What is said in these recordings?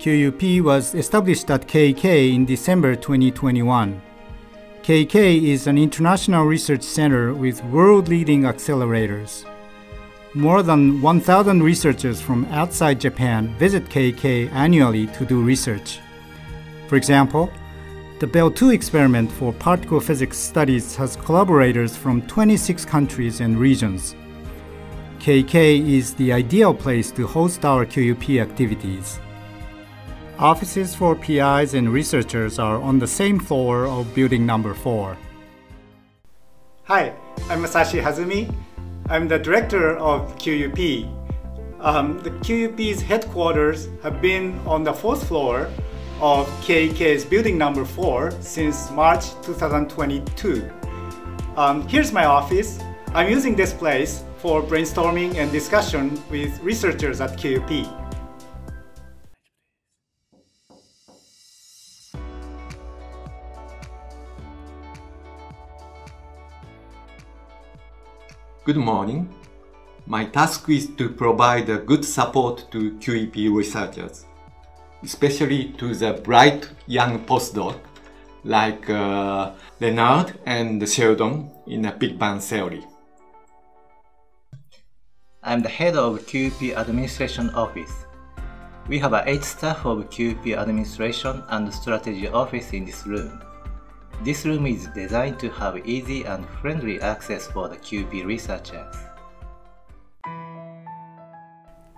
QUP was established at KEK in December 2021. KEK is an international research center with world leading accelerators. More than 1,000 researchers from outside Japan visit KEK annually to do research. For example, the Belle 2 experiment for particle physics studies has collaborators from 26 countries and regions. KEK is the ideal place to host our QUP activities. Offices for PIs and researchers are on the same floor of building number 4. Hi, I'm Masashi Hazumi. I'm the director of QUP. Um, the QUP's headquarters have been on the fourth floor of KEK's building number four since March 2022. Um, here's my office. I'm using this place for brainstorming and discussion with researchers at QUP. Good morning. My task is to provide a good support to QUP researchers, especially to the bright young postdoc like uh, Leonard and Sheldon in a Big Bang theory. I'm the head of QUP Administration Office. We have eight staff of QUP Administration and Strategy Office in this room. This room is designed to have easy and friendly access for the QUP researchers.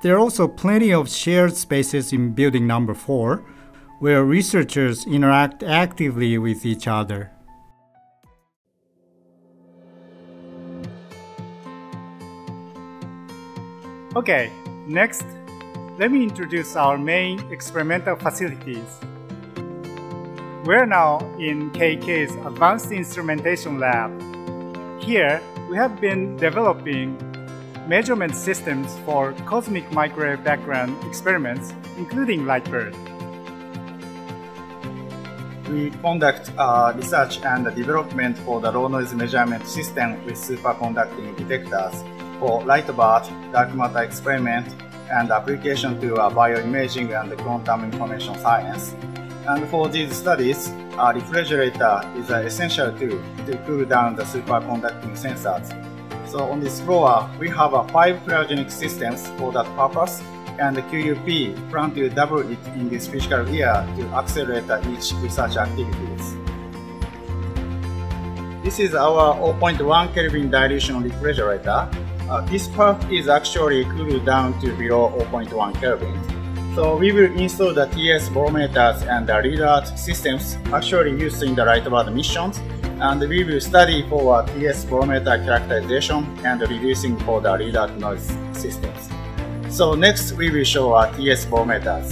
There are also plenty of shared spaces in building number 4 where researchers interact actively with each other. Okay, next, let me introduce our main experimental facilities. We're now in KEK's Advanced Instrumentation Lab. Here, we have been developing measurement systems for cosmic microwave background experiments, including LiteBIRD. We conduct uh, research and development for the low noise measurement system with superconducting detectors for LiteBIRD, dark matter experiment, and application to uh, bioimaging and quantum information science. And for these studies, a refrigerator is an essential tool to cool down the superconducting sensors. So on this floor, we have uh, five cryogenic systems for that purpose, and the QUP plan to double it in this fiscal year to accelerate each research activities. This is our 0.1 Kelvin dilution refrigerator. Uh, this part is actually cooled down to below 0.1 Kelvin. So we will install the TES bolometers and the radar systems actually used in the LiteBIRD missions and we will study for TES bolometer characterization and reducing for the radar noise systems. So next we will show our TES bolometers.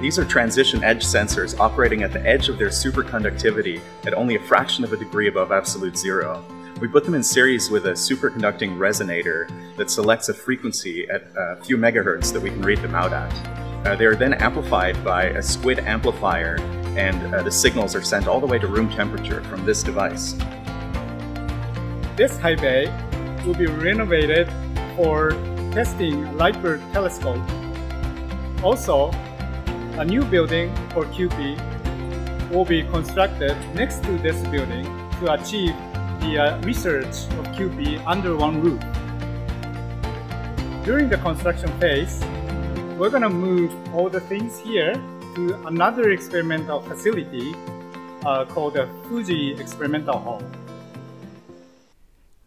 These are transition edge sensors operating at the edge of their superconductivity at only a fraction of a degree above absolute zero. We put them in series with a superconducting resonator that selects a frequency at a few megahertz that we can read them out at. Uh, they are then amplified by a SQUID amplifier, and uh, the signals are sent all the way to room temperature from this device. This high bay will be renovated for testing LiteBIRD telescope. Also, a new building for QUP will be constructed next to this building to achieve the uh, research of QUP under one roof. During the construction phase, we're going to move all the things here to another experimental facility uh, called the Fuji Experimental Hall.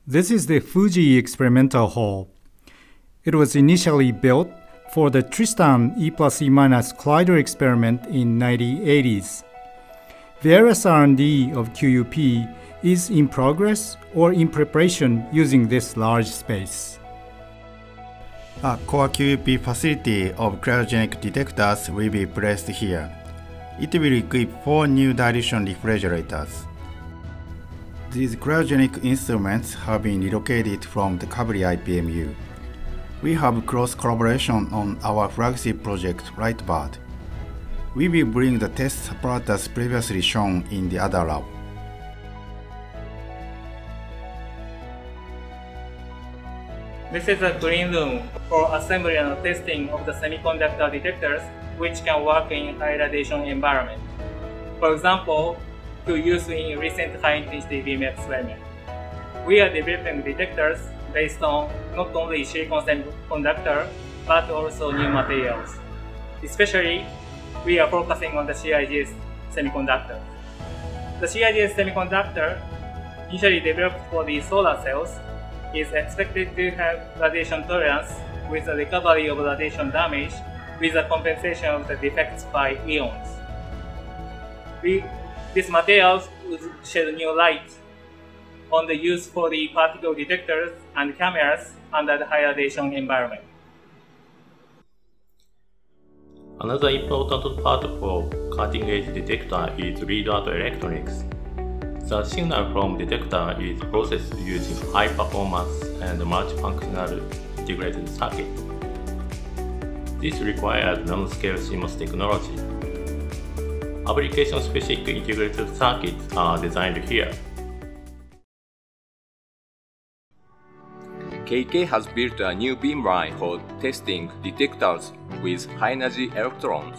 This is the Fuji Experimental Hall. It was initially built for the Tristan E plus E minus collider experiment in 1980s. Various R&D of QUP is in progress or in preparation using this large space. A core QUP facility of cryogenic detectors will be placed here. It will equip four new dilution refrigerators. These cryogenic instruments have been relocated from the Kavli IPMU. We have close collaboration on our flagship project LiteBIRD. We will bring the test apparatus previously shown in the other lab. This is a green room for assembly and testing of the semiconductor detectors which can work in high radiation environment. For example, to use in recent high-intensity beam experiment. We are developing detectors based on not only silicon semiconductor, but also new materials. Especially, we are focusing on the CIGS semiconductor. The CIGS semiconductor, initially developed for the solar cells, is expected to have radiation tolerance with the recovery of radiation damage with the compensation of the defects by ions. We, these materials would shed new light on the use for the particle detectors and cameras under the high radiation environment. Another important part for cutting-edge detector is readout electronics. The signal from detector is processed using high performance and multifunctional integrated circuit. This requires non-scale CMOS technology. Application-specific integrated circuits are designed here. KEK has built a new beamline for testing detectors with high-energy electrons.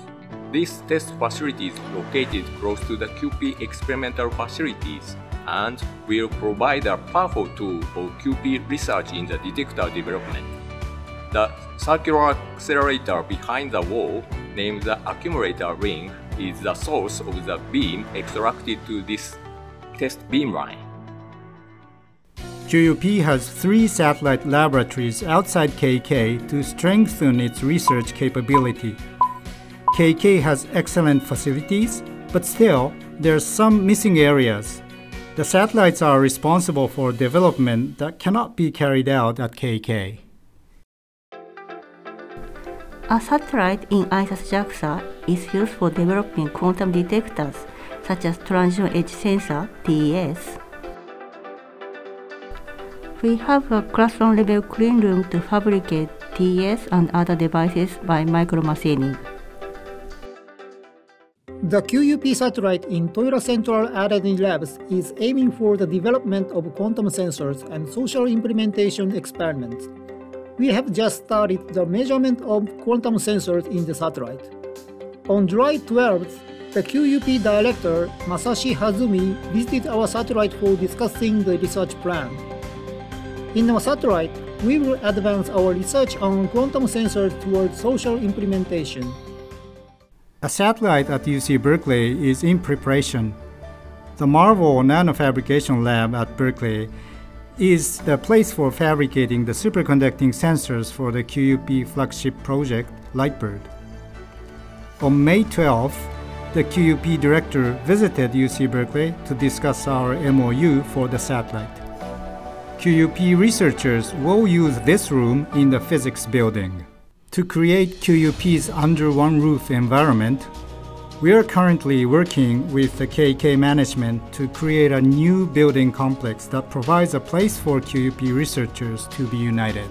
This test facility is located close to the QUP experimental facilities and will provide a powerful tool for QUP research in the detector development. The circular accelerator behind the wall, named the accumulator ring, is the source of the beam extracted to this test beamline. QUP has three satellite laboratories outside KEK to strengthen its research capability. KEK has excellent facilities, but still, there are some missing areas. The satellites are responsible for development that cannot be carried out at KEK. A satellite in ISAS JAXA is used for developing quantum detectors such as transition edge sensor TES. We have a classroom level clean room to fabricate TES and other devices by micromachining. The QUP satellite in Toyota Central R&D Labs is aiming for the development of quantum sensors and social implementation experiments we have just started the measurement of quantum sensors in the satellite. On July 12th, the QUP director Masashi Hazumi visited our satellite for discussing the research plan. In our satellite, we will advance our research on quantum sensors towards social implementation. A satellite at UC Berkeley is in preparation. The Marvell Nanofabrication Lab at Berkeley is the place for fabricating the superconducting sensors for the QUP flagship project, LiteBIRD. On May 12th, the QUP director visited UC Berkeley to discuss our MOU for the satellite. QUP researchers will use this room in the physics building. To create QUP's under one roof environment, we are currently working with the KEK management to create a new building complex that provides a place for QUP researchers to be united.